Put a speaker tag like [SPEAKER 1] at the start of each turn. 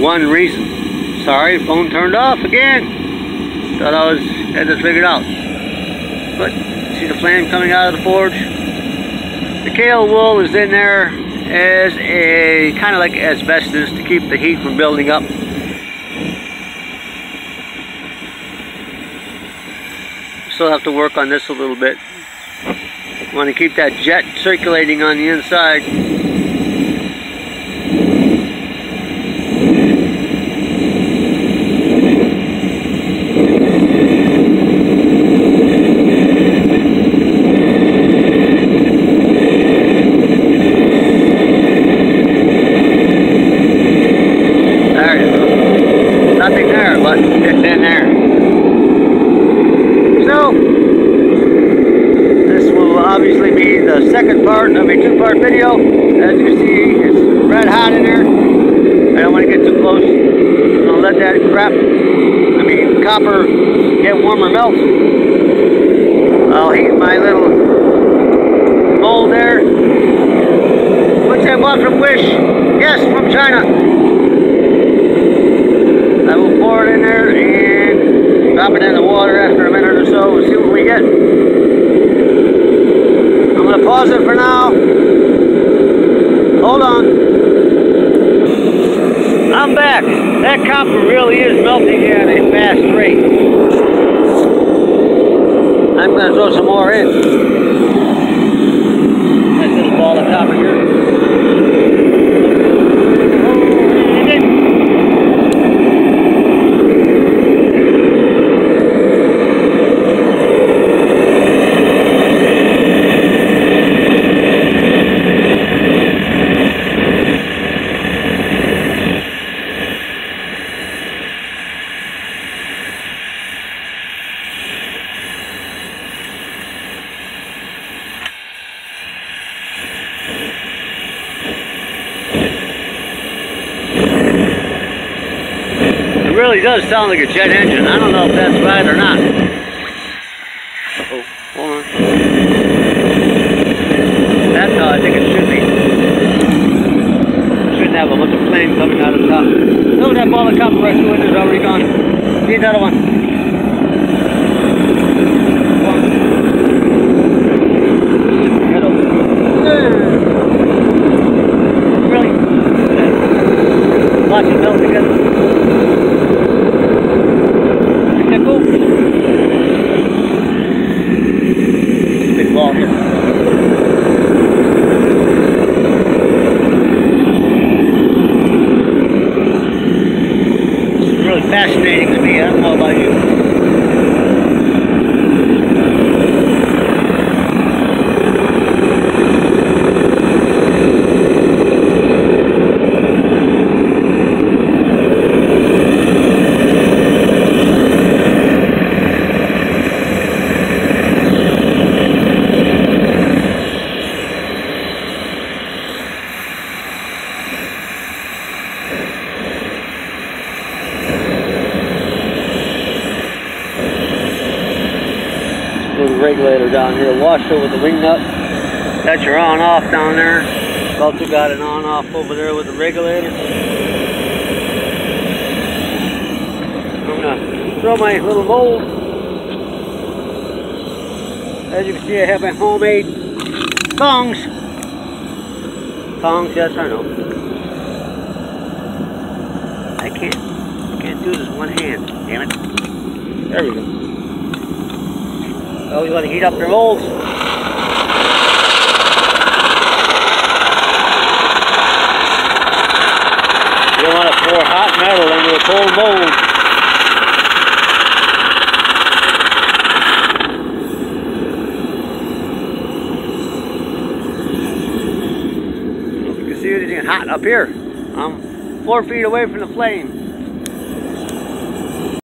[SPEAKER 1] one reason. Sorry, phone turned off again. Thought I was had this figured out. But see the flame coming out of the forge? The Kaowool is in there as a kind of like asbestos to keep the heat from building up. Still have to work on this a little bit. Want to keep that jet circulating on the inside. There you go. Nothing there, but it's in there. So, this will obviously be second part of a two-part video. As you can see, it's red hot in there. I don't want to get too close. Gonna let that crap, I mean copper, get warmer melt. I'll heat my little bowl there, which I bought from Wish. Yes, from China. I will pour it in there and drop it in the water after a minute or so and see what we get. Going to pause it for now. Hold on. I'm back. That copper really is melting here at a fast rate. I'm going to throw some more in. That little ball of copper here. It really does sound like a jet engine. I don't know if that's right or not. Oh, hold on. That's how I think it should be. Shouldn't have a bunch of flame coming out of the top. Look, that ball of copper right through it is already gone. Need another one. Hello. Really? Watch it melt together. Isn't that cool? Big ball here. It's really fascinating to me. I don't know about you. little regulator down here, washer with the wing nut. That's your on off down there. Also got an on off over there with the regulator. I'm gonna throw my little mold. As you can see, I have my homemade tongs. Tongs, yes, I know. I can't, I can't do this one hand. Damn it. There we go. Oh, you want to heat up your molds? You don't want to pour hot metal into a cold mold. You can see it getting hot up here. I'm four feet away from the flame.